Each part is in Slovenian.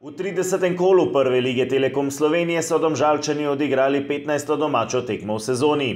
V 30. kolu prve lige Telekom Slovenije so domžalčani odigrali 15. domačo tekmo v sezoni.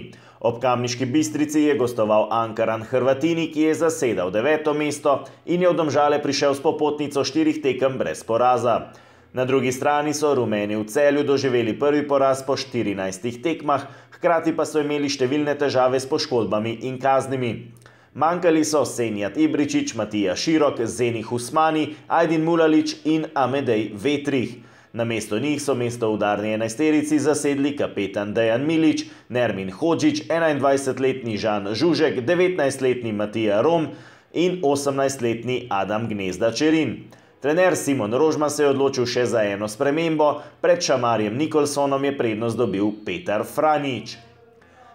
Ob kamniški bistrici je gostoval Ankaran Hrvatini, ki je zasedal deveto mesto in je v domžale prišel s popotnico štirih tekem brez poraza. Na drugi strani so rumeni v celju doživeli prvi poraz po 14 tekmah, hkrati pa so imeli številne težave s poškodbami in kaznimi. Manjkali so Senjat Ibričič, Matija Širok, Zeni Husmani, Aydin Mulalič in Amedej Vetrih. Na mesto njih so mesto v udarni enajsterici zasedli kapetan Dejan Milič, Nermin Hodžič, 21-letni Žan Žužek, 19-letni Matija Rom in 18-letni Adam Gnezda Čerin. Trener Simon Rožma se je odločil še za eno spremembo, pred Šamarjem Nikolsonom je prednost dobil Petar Franič.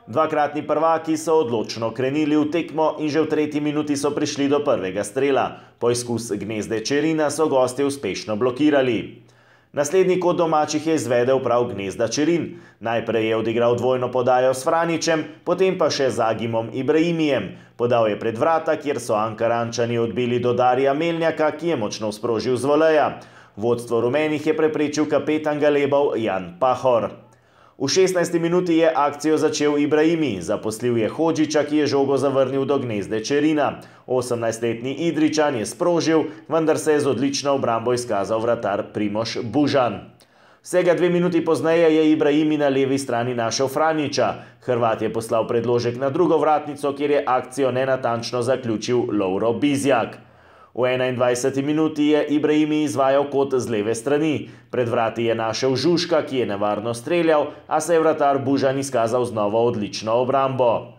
Dvakratni prvaki so odločno krenili v tekmo in že v tretji minuti so prišli do prvega strela. Poizkus gnezde Čerina so gosti uspešno blokirali. Naslednji kot domačih je izvedel prav gnezda Čerin. Najprej je odigral dvojno podajo s Franičem, potem pa še z Agimom Ibrahimijem. Podal je pred vrata, kjer so Ankarančani odbili do Darija Melnjaka, ki je močno sprožil z voleja. Vodstvo rumenih je preprečil kapetan Galebov Jan Pahor. V 16. minuti je akcijo začel Ibrahimi, zaposlil je Hodžiča, ki je žogo zavrnil do gnezde Čerina. 18-letni Idričan je sprožil, vendar se je z odlično obrambo izkazal vratar Primoš Bužan. Vsega dve minuti pozneje je Ibrahimi na levi strani našel Franiča. Hrvat je poslal predložek na drugo vratnico, kjer je akcijo nenatančno zaključil Lauro Bizjak. V 21. minuti je Ibrahimi izvajal kot z leve strani. Pred vrati je našel Žužka, ki je nevarno streljal, a se je vratar Bužan izkazal z novo odlično obrambo.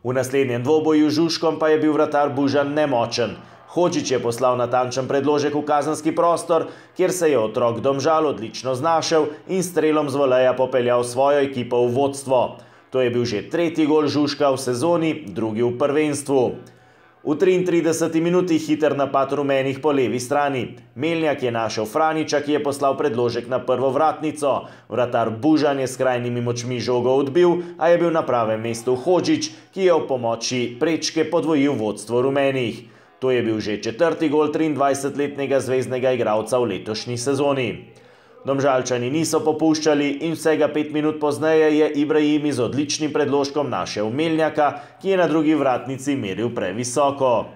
V naslednjem dvoboju Žužkom pa je bil vratar Bužan nemočen. Hočič je poslal natančen predložek v kazanski prostor, kjer se je otrok domžal odlično znašel in strelom z voleja popeljal svojo ekipo v vodstvo. To je bil že tretji gol Žužka v sezoni, drugi v prvenstvu. V 33 minuti hiter napad rumenih po levi strani. Melnjak je našel Franiča, ki je poslal predložek na prvo vratnico. Vratar Bužan je s krajnimi močmi žogo odbil, a je bil na pravem mestu Hođič, ki je v pomoči prečke podvojil vodstvo rumenih. To je bil že četrti gol 23-letnega zvezdnega igralca v letošnji sezoni. Domžalčani niso popuščali in vsega pet minut pozneje je Ibrahim z odličnim predložkom našel Melnjaka, ki je na drugi vratnici meril previsoko.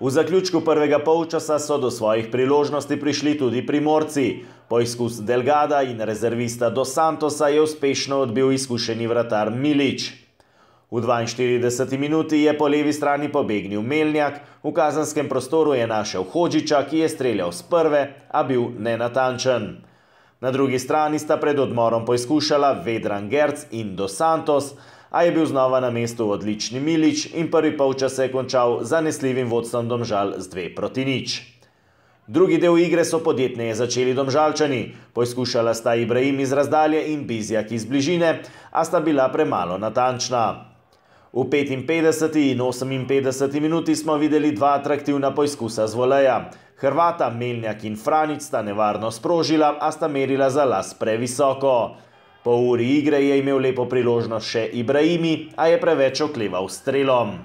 V zaključku prvega polčasa so do svojih priložnosti prišli tudi primorci. Poizkus Delgada in rezervista do Santosa je uspešno odbil izkušeni vratar Milič. V 42 minuti je po levi strani pobegnil Melnjak, v kazanskem prostoru je našel Hođiča, ki je streljal z prve, a bil nenatančen. Na drugi strani sta pred odmorom poizkušala Vedran Gerc in Dos Santos, a je bil znova na mestu odlični Milič in prvi polčas se je končal zanesljivim vodstvom domžal z dve proti nič. Drugi del igre so podjetneje začeli domžalčani. Poizkušala sta Ibrahim iz razdalje in Bizjak iz bližine, a sta bila premalo natančna. V 55. in 58. minuti smo videli dva atraktivna poizkusa z voleja. Hrvata Melnjak in Franic sta nevarno sprožila, a sta merila za las previsoko. Po uri igre je imel lepo priložnost še Ibrahimi, a je preveč okleval strelom.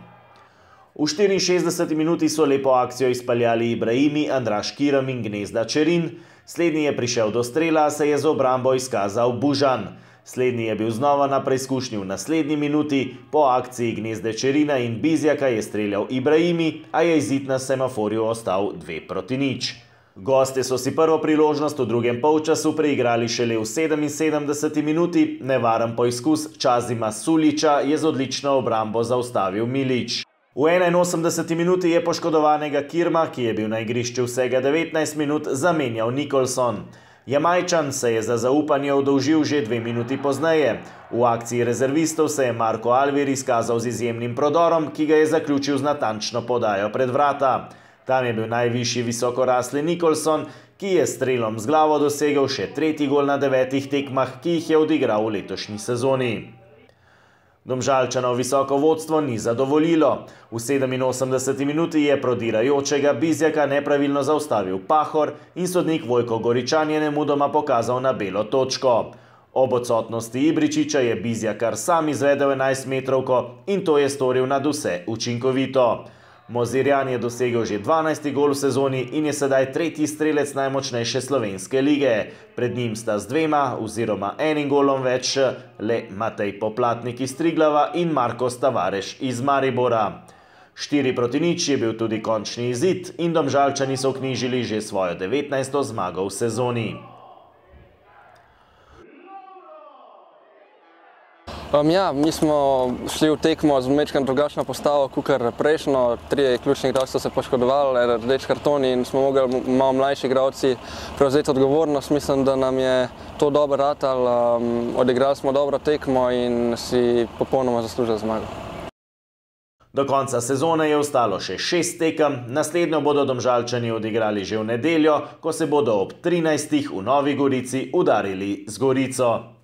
V 64 minuti so lepo akcijo izpaljali Ibrahimi, Andraš Kiram in Gnezda Čerin. Slednji je prišel do strela, se je z obrambo izkazal Bužan. Slednji je bil znova na preizkušnji v naslednji minuti, po akciji Gnezde Čerina in Bizjaka je streljal Ibrahimi, a je izid na semaforju ostal dve proti nič. Goste so si prvo priložnost v drugem polčasu preigrali šele v 77 minuti, nevaren poizkus Čazima Suliča je z odlično obrambo zaustavil Milič. V 81 minuti je poškodovanega Kirma, ki je bil na igrišču vsega 19 minut, zamenjal Nikolson. Jamajčan se je za zaupanje odolžil že dve minuti pozneje. V akciji rezervistov se je Marko Alvir izkazal z izjemnim prodorom, ki ga je zaključil z natančno podajo pred vrata. Tam je bil najvišji visokorasli Nikolson, ki je strelom z glavo dosegel še tretji gol na devetih tekmah, ki jih je odigral v letošnji sezoni. Domžalčanov visoko vodstvo ni zadovoljilo. V 87 minuti je prodirajočega Bizjaka nepravilno zaustavil Pahor in sodnik Vojko Goričan je nemudoma pokazal na belo točko. Ob odsotnosti Ibričiča je Bizjakar sam izvedel 11 metrovko in to je storil nad vse učinkovito. Mozirjan je dosegel že 12. gol v sezoni in je sedaj tretji strelec najmočnejše slovenske lige. Pred njim sta z dvema oziroma enim golom več le Matej Poplatnik iz Triglava in Marko Stavareš iz Maribora. 4 proti nič je bil tudi končni izid in domžalčani so vknjižili že svojo 19. zmago v sezoni. Um, ja, mi smo šli v tekmo z mečkam drugačno postavo, kot je prejšnjo. Trije ključni igralci so se poškodovali, rdeč karton in smo mogli malo mlajši igralci prevzeti odgovornost. Mislim, da nam je to dobro ratal, um, odigrali smo dobro tekmo in si popolnoma zaslužili zmago. Do konca sezone je ostalo še šest tekem, naslednjo bodo domžalčani odigrali že v nedeljo, ko se bodo ob 13. v Novi Gorici udarili z Gorico.